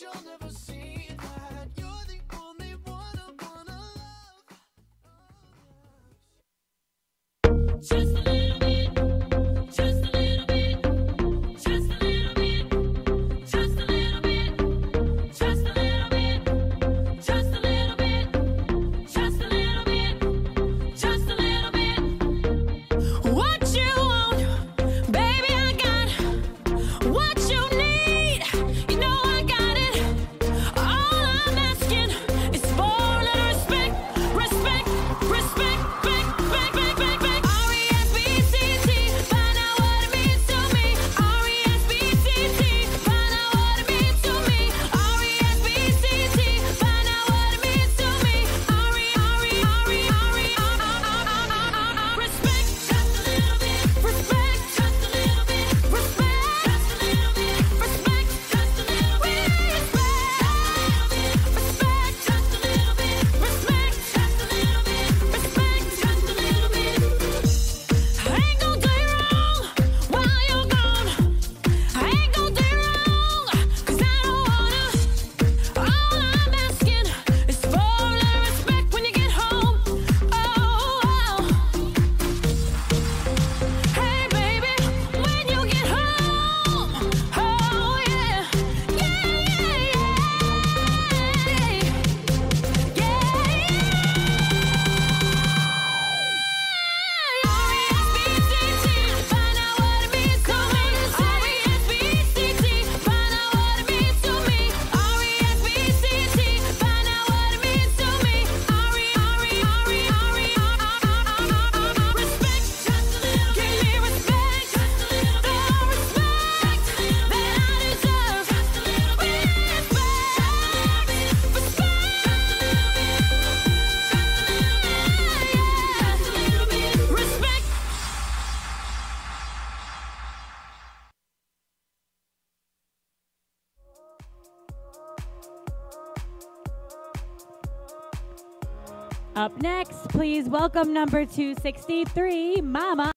you'll never see that You're the only one I wanna love. Oh, yeah. Up next, please welcome number 263, Mama